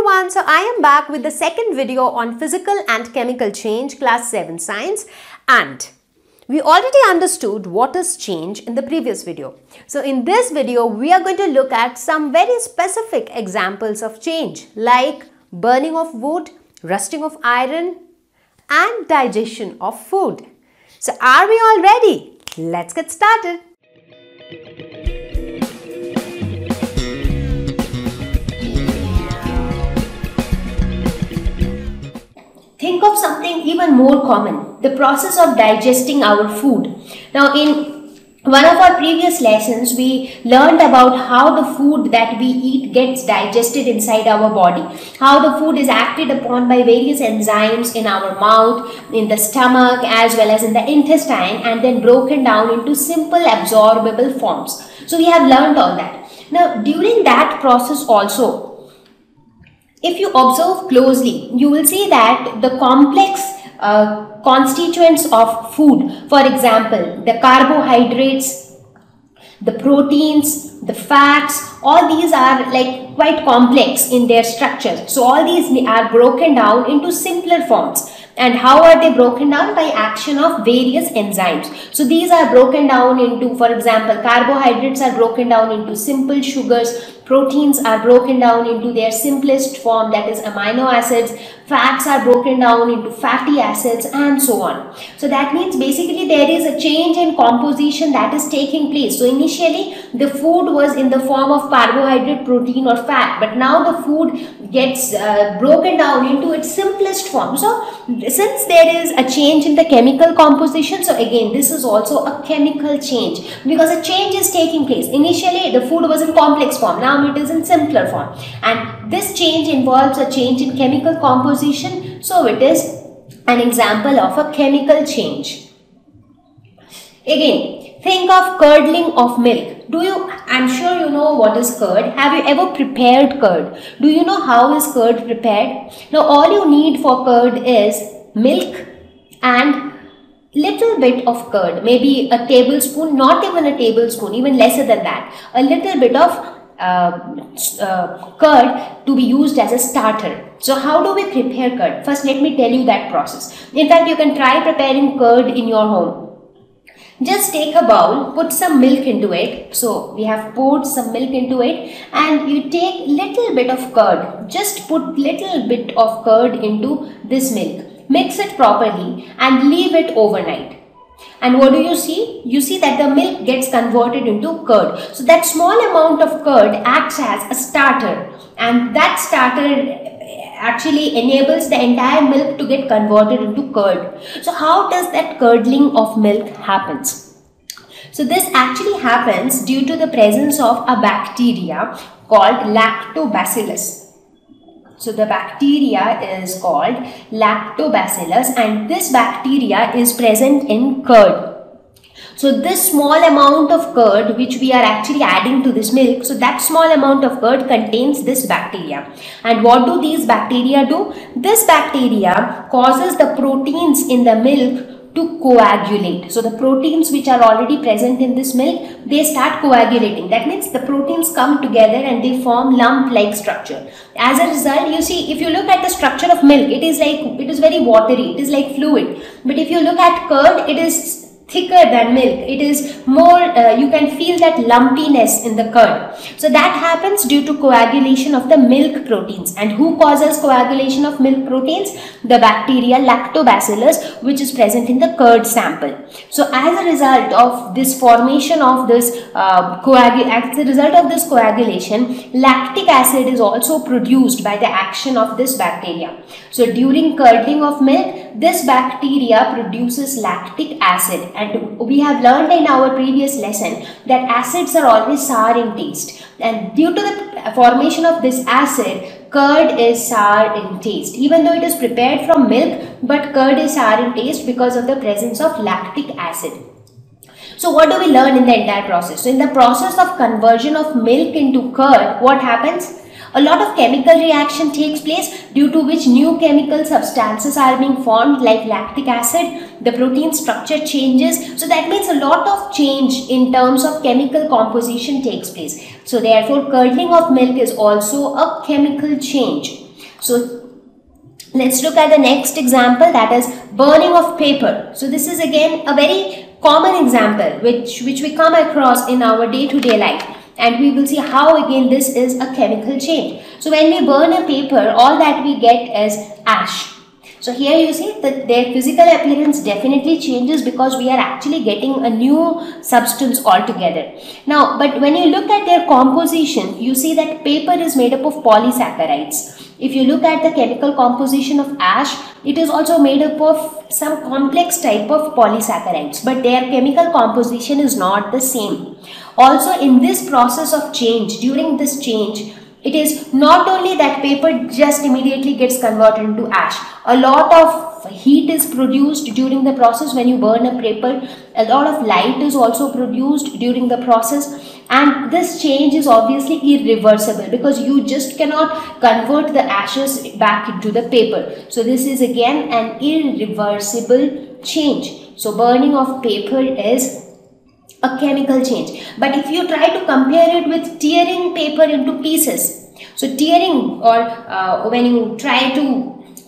everyone, so I am back with the second video on physical and chemical change class 7 science and we already understood what is change in the previous video. So in this video we are going to look at some very specific examples of change like burning of wood, rusting of iron and digestion of food. So are we all ready? Let's get started. Think of something even more common, the process of digesting our food. Now in one of our previous lessons, we learned about how the food that we eat gets digested inside our body, how the food is acted upon by various enzymes in our mouth, in the stomach, as well as in the intestine, and then broken down into simple absorbable forms. So, we have learned all that. Now, during that process also, if you observe closely, you will see that the complex uh, constituents of food, for example, the carbohydrates, the proteins, the fats, all these are like quite complex in their structure. So all these are broken down into simpler forms. And how are they broken down? By action of various enzymes. So these are broken down into, for example, carbohydrates are broken down into simple sugars, proteins are broken down into their simplest form that is amino acids, fats are broken down into fatty acids and so on. So that means basically there is a change in composition that is taking place. So initially the food was in the form of carbohydrate, protein or fat but now the food gets uh, broken down into its simplest form. So since there is a change in the chemical composition, so again this is also a chemical change because a change is taking place. Initially the food was in complex form, now it is in simpler form and this change involves a change in chemical composition. So it is an example of a chemical change. Again, think of curdling of milk. Do you, I'm sure you know what is curd. Have you ever prepared curd? Do you know how is curd prepared? Now all you need for curd is milk and little bit of curd, maybe a tablespoon, not even a tablespoon, even lesser than that. A little bit of uh, uh, curd to be used as a starter. So how do we prepare curd? First let me tell you that process. In fact you can try preparing curd in your home. Just take a bowl, put some milk into it. So we have poured some milk into it and you take little bit of curd. Just put little bit of curd into this milk. Mix it properly and leave it overnight. And what do you see? You see that the milk gets converted into curd. So that small amount of curd acts as a starter and that starter actually enables the entire milk to get converted into curd. So how does that curdling of milk happens? So this actually happens due to the presence of a bacteria called lactobacillus. So the bacteria is called lactobacillus and this bacteria is present in curd. So this small amount of curd which we are actually adding to this milk, so that small amount of curd contains this bacteria. And what do these bacteria do? This bacteria causes the proteins in the milk to coagulate. So the proteins which are already present in this milk, they start coagulating. That means the proteins come together and they form lump-like structure. As a result, you see, if you look at the structure of milk, it is like, it is very watery, it is like fluid. But if you look at curd, it is thicker than milk. It is more, uh, you can feel that lumpiness in the curd. So that happens due to coagulation of the milk proteins. And who causes coagulation of milk proteins? The bacteria lactobacillus which is present in the curd sample. So as a result of this formation of this uh, as a result of this coagulation, lactic acid is also produced by the action of this bacteria. So during curdling of milk, this bacteria produces lactic acid and we have learned in our previous lesson that acids are always sour in taste and due to the formation of this acid curd is sour in taste even though it is prepared from milk but curd is sour in taste because of the presence of lactic acid so what do we learn in the entire process? So in the process of conversion of milk into curd, what happens? A lot of chemical reaction takes place due to which new chemical substances are being formed like lactic acid. The protein structure changes. So that means a lot of change in terms of chemical composition takes place. So therefore curdling of milk is also a chemical change. So let's look at the next example that is burning of paper. So this is again a very common example which, which we come across in our day-to-day -day life and we will see how again this is a chemical change. So when we burn a paper all that we get is ash so here you see that their physical appearance definitely changes because we are actually getting a new substance altogether. Now, but when you look at their composition, you see that paper is made up of polysaccharides. If you look at the chemical composition of ash, it is also made up of some complex type of polysaccharides, but their chemical composition is not the same. Also, in this process of change, during this change, it is not only that paper just immediately gets converted into ash. A lot of heat is produced during the process when you burn a paper. A lot of light is also produced during the process and this change is obviously irreversible because you just cannot convert the ashes back into the paper. So this is again an irreversible change. So burning of paper is a chemical change. But if you try to compare it with tearing paper into pieces, so tearing or uh, when you try to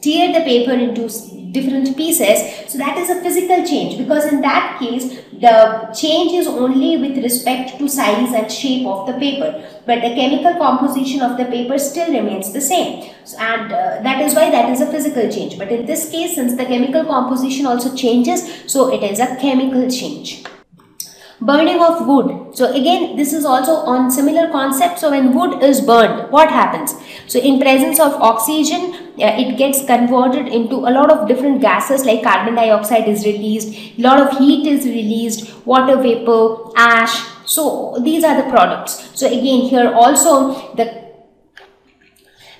tear the paper into different pieces, so that is a physical change. Because in that case the change is only with respect to size and shape of the paper. But the chemical composition of the paper still remains the same. And uh, that is why that is a physical change. But in this case since the chemical composition also changes so it is a chemical change burning of wood. So again this is also on similar concept. So when wood is burned what happens? So in presence of oxygen uh, it gets converted into a lot of different gases like carbon dioxide is released a lot of heat is released water vapor ash. So these are the products. So again here also the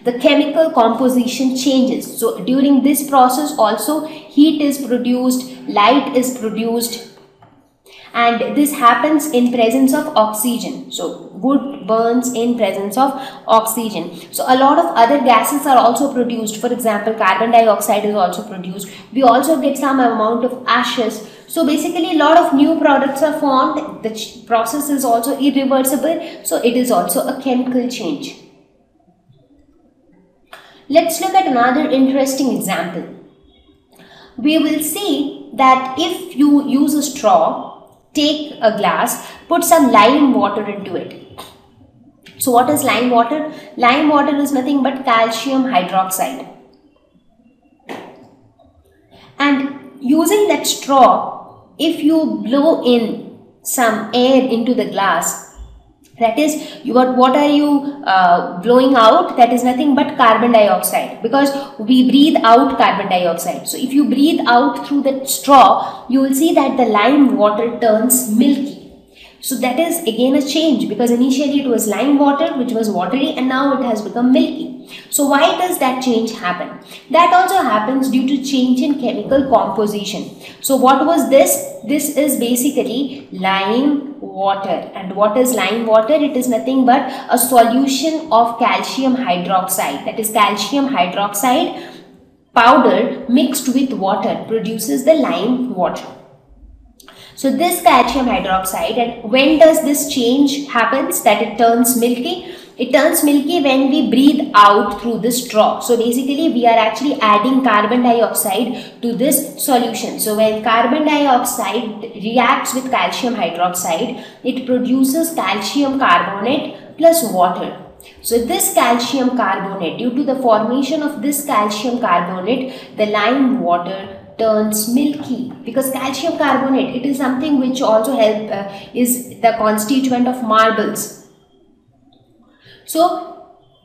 the chemical composition changes. So during this process also heat is produced light is produced and this happens in presence of oxygen. So wood burns in presence of oxygen. So a lot of other gases are also produced. For example carbon dioxide is also produced. We also get some amount of ashes. So basically a lot of new products are formed. The process is also irreversible. So it is also a chemical change. Let's look at another interesting example. We will see that if you use a straw take a glass, put some lime water into it. So what is lime water? Lime water is nothing but calcium hydroxide. And using that straw, if you blow in some air into the glass, that is what, what are you uh, blowing out? That is nothing but carbon dioxide because we breathe out carbon dioxide. So if you breathe out through the straw you will see that the lime water turns milky so that is again a change because initially it was lime water which was watery and now it has become milky. So why does that change happen? That also happens due to change in chemical composition. So what was this? This is basically lime water and what is lime water? It is nothing but a solution of calcium hydroxide that is calcium hydroxide powder mixed with water produces the lime water. So this calcium hydroxide and when does this change happens that it turns milky? It turns milky when we breathe out through the straw. So basically we are actually adding carbon dioxide to this solution. So when carbon dioxide reacts with calcium hydroxide, it produces calcium carbonate plus water. So this calcium carbonate, due to the formation of this calcium carbonate, the lime water turns milky. Because calcium carbonate it is something which also help uh, is the constituent of marbles. So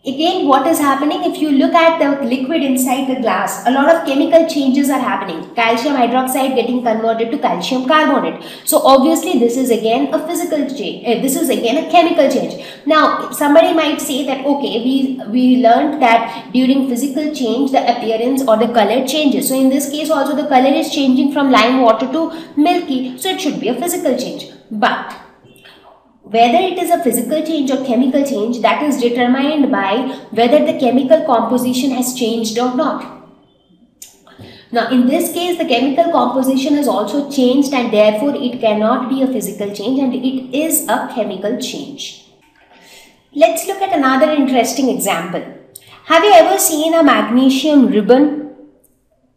Again, what is happening if you look at the liquid inside the glass, a lot of chemical changes are happening. Calcium hydroxide getting converted to calcium carbonate. So obviously this is again a physical change. Uh, this is again a chemical change. Now somebody might say that okay, we, we learned that during physical change the appearance or the color changes. So in this case also the color is changing from lime water to milky. So it should be a physical change. But whether it is a physical change or chemical change that is determined by whether the chemical composition has changed or not. Now in this case the chemical composition has also changed and therefore it cannot be a physical change and it is a chemical change. Let's look at another interesting example. Have you ever seen a magnesium ribbon?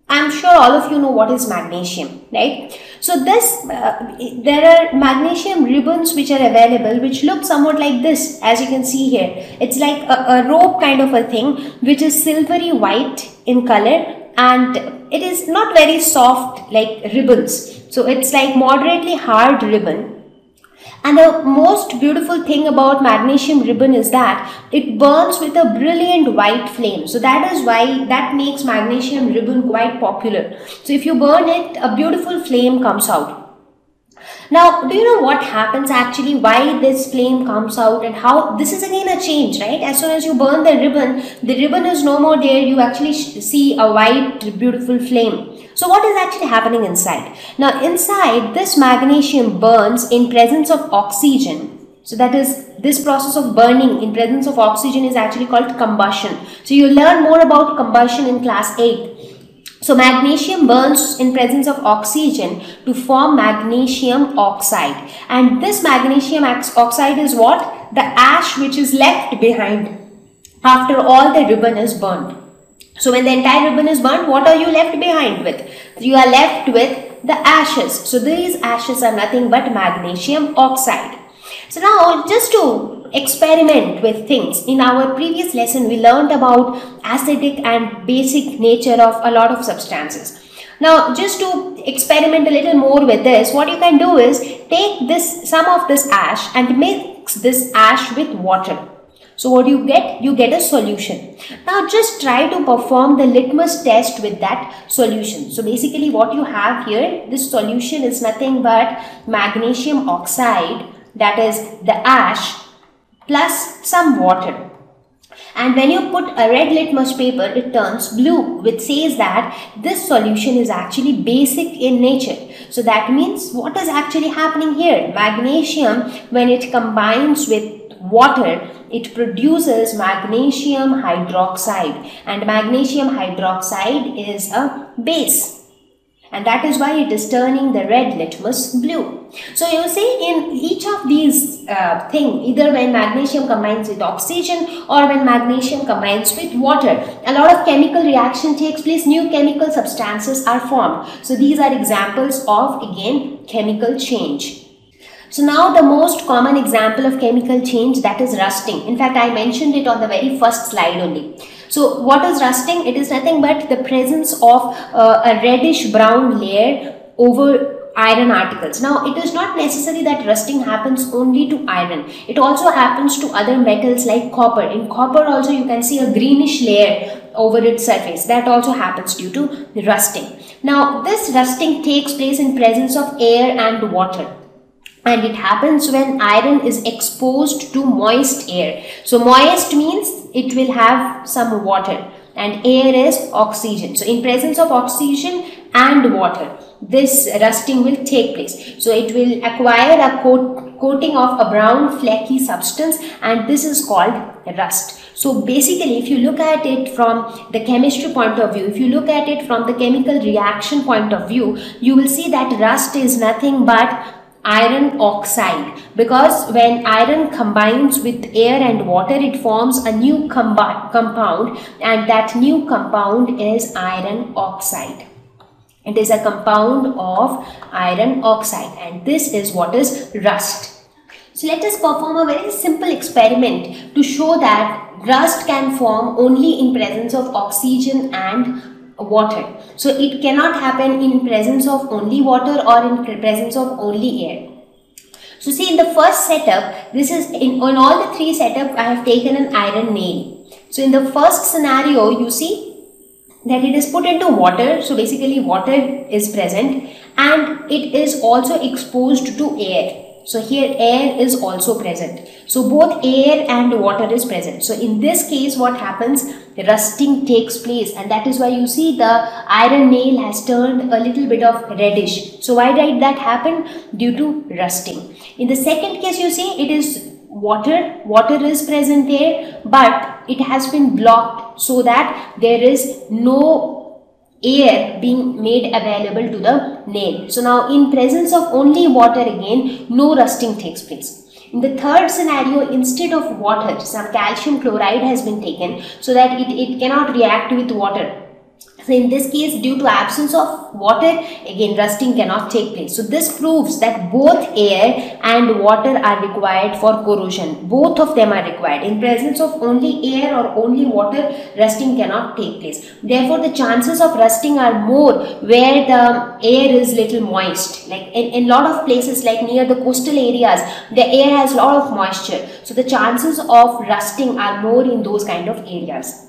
I'm sure all of you know what is magnesium, right? So this, uh, there are magnesium ribbons which are available which look somewhat like this as you can see here. It's like a, a rope kind of a thing which is silvery white in color and it is not very soft like ribbons. So it's like moderately hard ribbon and the most beautiful thing about magnesium ribbon is that it burns with a brilliant white flame. So that is why that makes magnesium ribbon quite popular. So if you burn it, a beautiful flame comes out. Now, do you know what happens actually, why this flame comes out and how, this is again a change, right? As soon as you burn the ribbon, the ribbon is no more there, you actually see a white beautiful flame. So what is actually happening inside? Now inside this magnesium burns in presence of oxygen. So that is this process of burning in presence of oxygen is actually called combustion. So you learn more about combustion in class 8. So magnesium burns in presence of oxygen to form magnesium oxide. And this magnesium oxide is what? The ash which is left behind after all the ribbon is burned. So when the entire ribbon is burnt, what are you left behind with? You are left with the ashes. So these ashes are nothing but magnesium oxide. So now just to experiment with things. In our previous lesson, we learned about acidic and basic nature of a lot of substances. Now, just to experiment a little more with this, what you can do is take this some of this ash and mix this ash with water. So what do you get? You get a solution. Now just try to perform the litmus test with that solution. So basically what you have here, this solution is nothing but magnesium oxide that is the ash plus some water. And when you put a red litmus paper, it turns blue, which says that this solution is actually basic in nature. So that means what is actually happening here? Magnesium, when it combines with water, it produces magnesium hydroxide and magnesium hydroxide is a base and that is why it is turning the red litmus blue. So you see in each of these uh, thing either when magnesium combines with oxygen or when magnesium combines with water a lot of chemical reaction takes place new chemical substances are formed. So these are examples of again chemical change. So now the most common example of chemical change that is rusting. In fact, I mentioned it on the very first slide only. So what is rusting? It is nothing but the presence of uh, a reddish brown layer over iron articles. Now it is not necessary that rusting happens only to iron. It also happens to other metals like copper. In copper also you can see a greenish layer over its surface. That also happens due to rusting. Now this rusting takes place in presence of air and water and it happens when iron is exposed to moist air. So moist means it will have some water and air is oxygen. So in presence of oxygen and water, this rusting will take place. So it will acquire a coat, coating of a brown flaky substance and this is called rust. So basically if you look at it from the chemistry point of view, if you look at it from the chemical reaction point of view, you will see that rust is nothing but iron oxide because when iron combines with air and water it forms a new compound and that new compound is iron oxide. It is a compound of iron oxide and this is what is rust. So let us perform a very simple experiment to show that rust can form only in presence of oxygen and water. So it cannot happen in presence of only water or in presence of only air. So see in the first setup, this is in on all the three setup I have taken an iron nail. So in the first scenario you see that it is put into water. So basically water is present and it is also exposed to air. So here air is also present. So both air and water is present. So in this case what happens? Rusting takes place and that is why you see the iron nail has turned a little bit of reddish. So why did that happen? Due to rusting. In the second case you see it is water. Water is present there but it has been blocked so that there is no air being made available to the nail. So now in presence of only water again, no rusting takes place. In the third scenario, instead of water, some calcium chloride has been taken so that it, it cannot react with water so in this case, due to absence of water, again rusting cannot take place. So this proves that both air and water are required for corrosion. Both of them are required. In presence of only air or only water, rusting cannot take place. Therefore, the chances of rusting are more where the air is little moist. Like in, in a lot of places like near the coastal areas, the air has lot of moisture. So the chances of rusting are more in those kind of areas.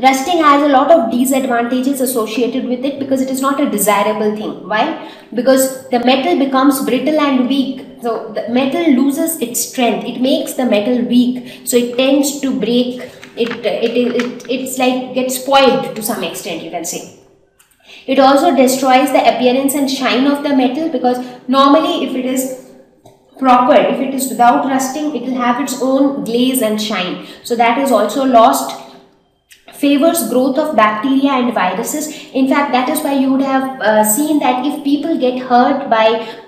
Rusting has a lot of disadvantages associated with it because it is not a desirable thing. Why? Because the metal becomes brittle and weak. So the metal loses its strength. It makes the metal weak. So it tends to break. It, it, it, it's like gets spoiled to some extent you can say. It also destroys the appearance and shine of the metal because normally if it is proper, if it is without rusting, it will have its own glaze and shine. So that is also lost favors growth of bacteria and viruses. In fact, that is why you would have uh, seen that if people get hurt by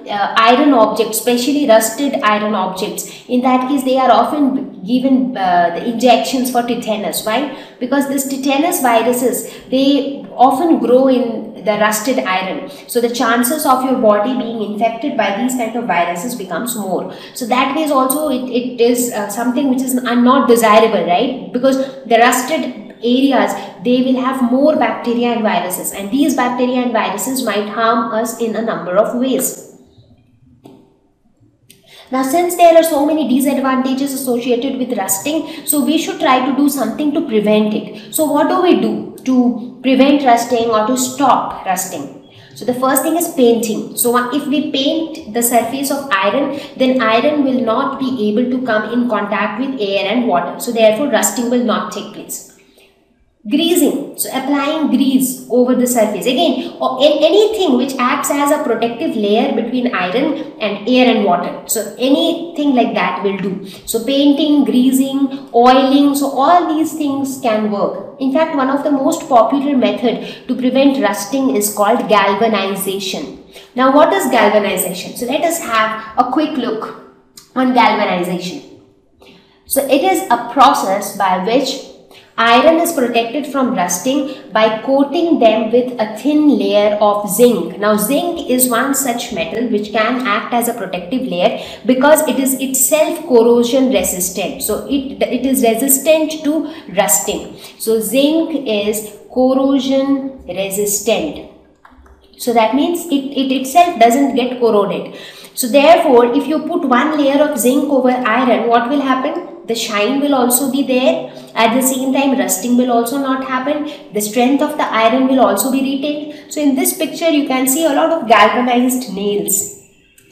uh, iron objects, especially rusted iron objects, in that case they are often given uh, the injections for tetanus. Why? Because this tetanus viruses, they often grow in the rusted iron. So the chances of your body being infected by these kind of viruses becomes more. So that is also it, it is uh, something which is not desirable, right? Because the rusted areas they will have more bacteria and viruses and these bacteria and viruses might harm us in a number of ways. Now since there are so many disadvantages associated with rusting, so we should try to do something to prevent it. So what do we do to prevent rusting or to stop rusting? So the first thing is painting. So if we paint the surface of iron, then iron will not be able to come in contact with air and water. So therefore rusting will not take place. Greasing, so applying grease over the surface. Again, or anything which acts as a protective layer between iron and air and water. So anything like that will do. So painting, greasing, oiling, so all these things can work. In fact, one of the most popular method to prevent rusting is called galvanization. Now what is galvanization? So let us have a quick look on galvanization. So it is a process by which Iron is protected from rusting by coating them with a thin layer of zinc. Now zinc is one such metal which can act as a protective layer because it is itself corrosion resistant. So it, it is resistant to rusting. So zinc is corrosion resistant. So that means it, it itself doesn't get corroded. So therefore, if you put one layer of zinc over iron, what will happen? The shine will also be there. At the same time rusting will also not happen. The strength of the iron will also be retained. So in this picture you can see a lot of galvanized nails.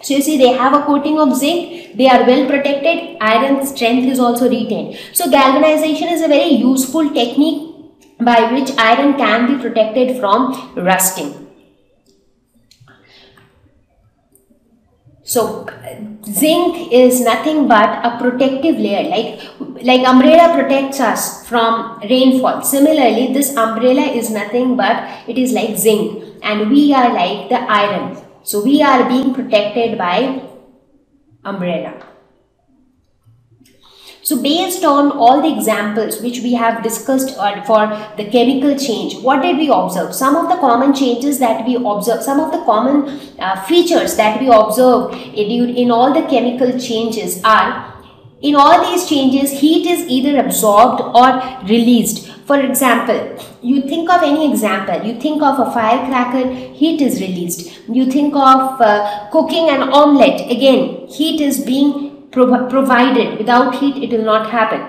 So you see they have a coating of zinc. They are well protected. Iron strength is also retained. So galvanization is a very useful technique by which iron can be protected from rusting So zinc is nothing but a protective layer like like umbrella protects us from rainfall. Similarly, this umbrella is nothing but it is like zinc and we are like the iron. So we are being protected by umbrella. So based on all the examples which we have discussed uh, for the chemical change, what did we observe? Some of the common changes that we observe, some of the common uh, features that we observe in all the chemical changes are in all these changes, heat is either absorbed or released. For example, you think of any example, you think of a firecracker, heat is released. You think of uh, cooking an omelette, again, heat is being prov provided. Without heat, it will not happen.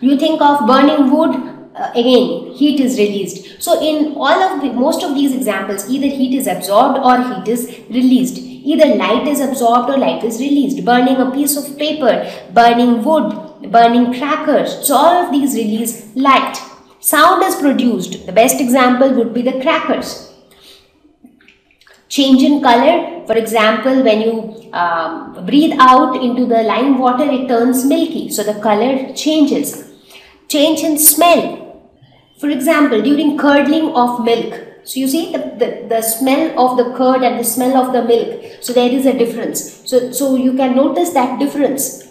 You think of burning wood, uh, again, heat is released. So in all of the, most of these examples, either heat is absorbed or heat is released. Either light is absorbed or light is released. Burning a piece of paper, burning wood, burning crackers. So all of these release light. Sound is produced. The best example would be the crackers change in color. For example when you um, breathe out into the lime water it turns milky. So the color changes. Change in smell. For example during curdling of milk. So you see the, the, the smell of the curd and the smell of the milk. So there is a difference. So, so you can notice that difference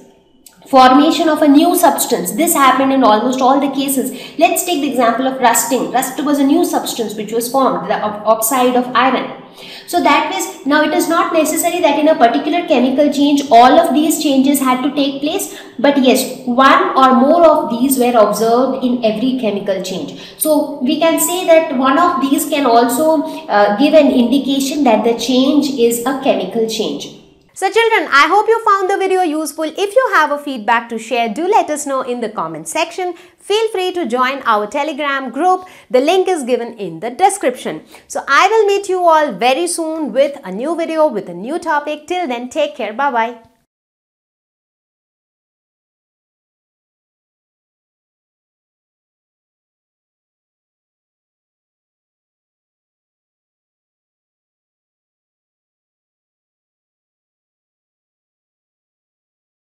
formation of a new substance this happened in almost all the cases let's take the example of rusting rust was a new substance which was formed the oxide of iron so that means now it is not necessary that in a particular chemical change all of these changes had to take place but yes one or more of these were observed in every chemical change. So we can say that one of these can also uh, give an indication that the change is a chemical change. So children, I hope you found the video useful. If you have a feedback to share, do let us know in the comment section. Feel free to join our telegram group. The link is given in the description. So I will meet you all very soon with a new video with a new topic. Till then, take care. Bye-bye.